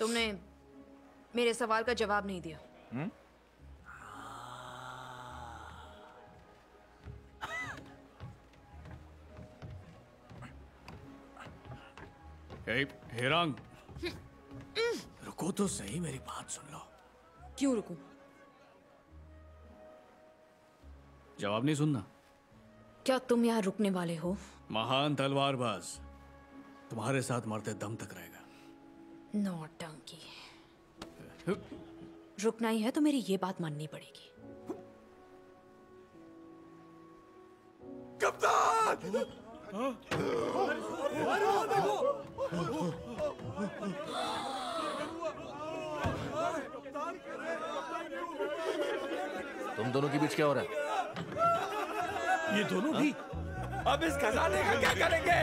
तुमने मेरे सवाल का जवाब नहीं दिया। हम्म? हे हेरांग रुको तो सही मेरी बात सुन लो। क्यों रुकूं? जवाब नहीं सुनना। क्या तुम यहाँ रुकने वाले हो? महान तलवारबाज तुम्हारे साथ मरते दम तक रहेगा। नौटंकी रुकना ही है तो मेरी ये बात माननी पड़ेगी। तुम दोनों के बीच क्या हो रहा है? ये दोनों भी? अब इस खजाने का क्या करेंगे?